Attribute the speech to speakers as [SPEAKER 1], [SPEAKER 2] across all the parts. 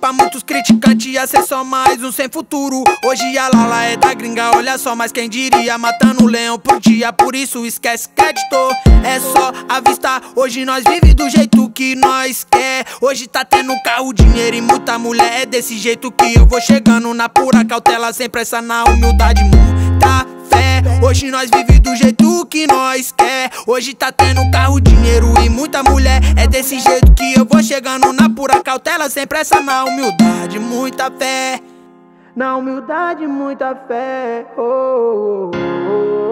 [SPEAKER 1] Pra muitos criticantes ia ser só mais um sem futuro. Hoje a Lala é da gringa, olha só, mas quem diria? Matando um leão por dia, por isso esquece crédito. É só avistar, hoje nós vive do jeito que nós quer. Hoje tá tendo carro, dinheiro e muita mulher. É desse jeito que eu vou chegando na pura cautela. Sem pressa na humildade, muita fé. Hoje nós vive do jeito que nós quer. Hoje tá tendo carro, dinheiro e muita mulher. É desse jeito que eu vou chegando na pura cautela. Sem pressa na humildade, muita fé. Na humildade, muita fé. Oh, oh,
[SPEAKER 2] oh,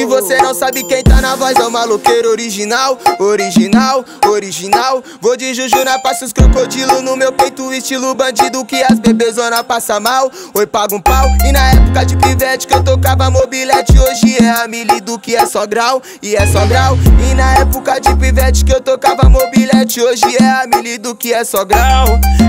[SPEAKER 2] Se você não sabe quem tá na voz é o maloqueiro original Original, original. Vou de juju na passa os crocodilo no meu peito Estilo bandido que as bebezona passa mal. Oi, paga um pau E na época de pivete que eu tocava mobilete Hoje é a mili do que é só grau E é só grau. E na época de pivete que eu tocava mobilete Hoje é a mili do que é só grau.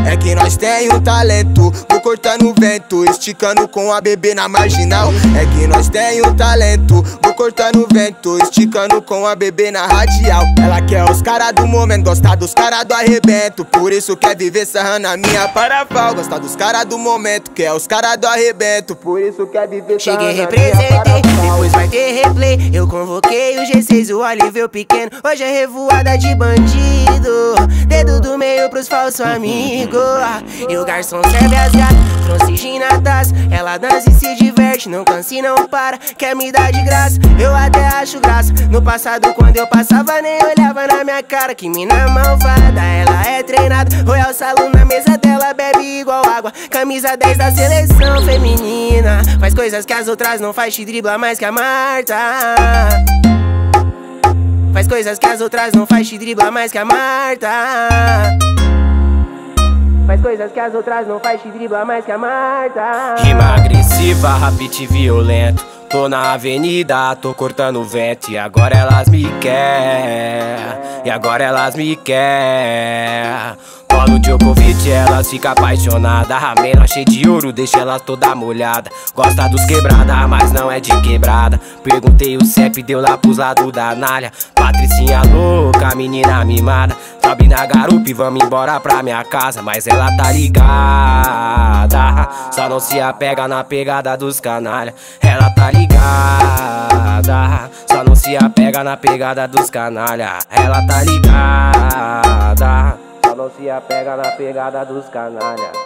[SPEAKER 2] É que nós tem um talento Vou cortando o vento Esticando com a bebê na marginal. É que nós tem um talento Vou cortando o vento Esticando com a bebê na radial. Ela quer os cara do momento Gosta dos cara do arrebento. Por isso quer viver sarrando a minha parafal Gosta dos cara do momento Quer os cara do arrebento. Por isso quer viver
[SPEAKER 3] Cheguei, representei, depois vai ter replay. Eu convoquei o G6, o Oliver pequeno. Hoje é revoada de bandido. Dedo do meio pros falsos amigos E o garçom serve as gatas Trouxe gina taça Ela dança e se diverte Não cansa e não para. Quer me dar de graça Eu até acho graça. No passado quando eu passava Nem olhava na minha cara. Que mina malvada Ela é treinada. Royal Salão na mesa dela Bebe igual água. Camisa 10 da seleção feminina. Faz coisas que as outras não faz Te dribla mais que a Marta. Faz coisas que as outras não faz Te dribla mais que a Marta Faz coisas que as outras não faz, te dribla mais que a Marta.
[SPEAKER 4] Rima agressiva, rapid violento. Tô na avenida, tô cortando o vento. E agora elas me quer E agora elas me quer Paulo Djokovic, elas fica apaixonada. A mina cheia de ouro, deixa elas toda molhada. Gosta dos quebrada, mas não é de quebrada. Perguntei o CEP, deu lá pros lados da nalha. Patricinha louca, menina mimada. Sobe na garupa e vamos embora pra minha casa. Mas ela tá ligada Só não se apega na pegada dos canalha. Ela tá ligada Só não se apega na pegada dos canalha. Ela tá ligada não se apega na pegada dos canalha